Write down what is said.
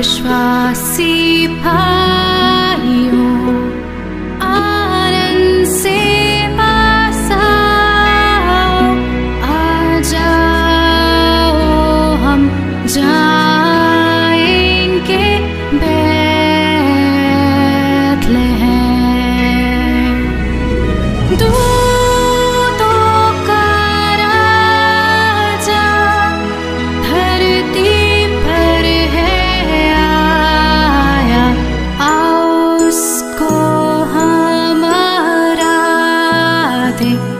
विश्वासी भाइयों something